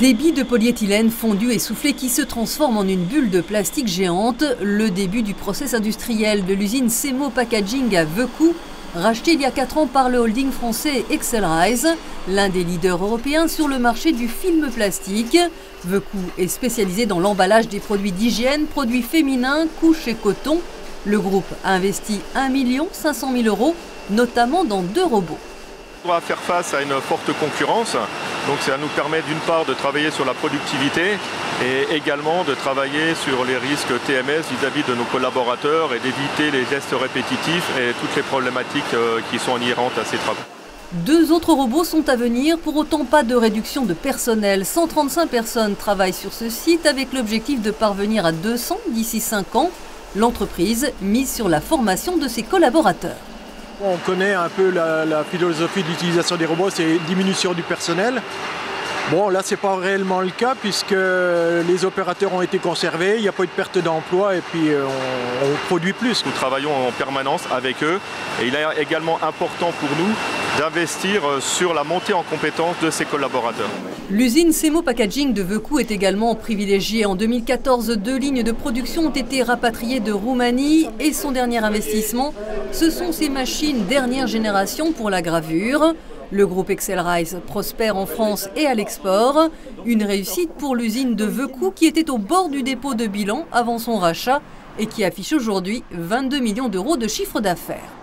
Débit de polyéthylène fondu et soufflé qui se transforme en une bulle de plastique géante, le début du process industriel de l'usine Semo Packaging à Vecou, racheté il y a 4 ans par le holding français Excelrise, l'un des leaders européens sur le marché du film plastique. Vecou est spécialisé dans l'emballage des produits d'hygiène, produits féminins, couches et coton. Le groupe a investi 1 500 000 euros, notamment dans deux robots. On va faire face à une forte concurrence, donc ça nous permet d'une part de travailler sur la productivité et également de travailler sur les risques TMS vis-à-vis de nos collaborateurs et d'éviter les gestes répétitifs et toutes les problématiques euh, qui sont inhérentes à ces travaux. Deux autres robots sont à venir, pour autant pas de réduction de personnel. 135 personnes travaillent sur ce site avec l'objectif de parvenir à 200 d'ici 5 ans. L'entreprise mise sur la formation de ses collaborateurs. On connaît un peu la, philosophie de l'utilisation des robots, c'est diminution du personnel. Bon, là, ce n'est pas réellement le cas puisque les opérateurs ont été conservés, il n'y a pas eu de perte d'emploi et puis euh, on, produit plus. Nous travaillons en permanence avec eux et il est également important pour nous d'investir euh, sur la montée en compétence de ces collaborateurs. L'usine Semo Packaging de Vecou est également privilégiée. En 2014, deux lignes de production ont été rapatriées de Roumanie et son dernier investissement, ce sont ces machines dernière génération pour la gravure. Le groupe Excelrise prospère en France et à l'export. Une réussite pour l'usine de Vecou qui était au bord du dépôt de bilan avant son rachat et qui affiche aujourd'hui 22 millions d'euros de chiffre d'affaires.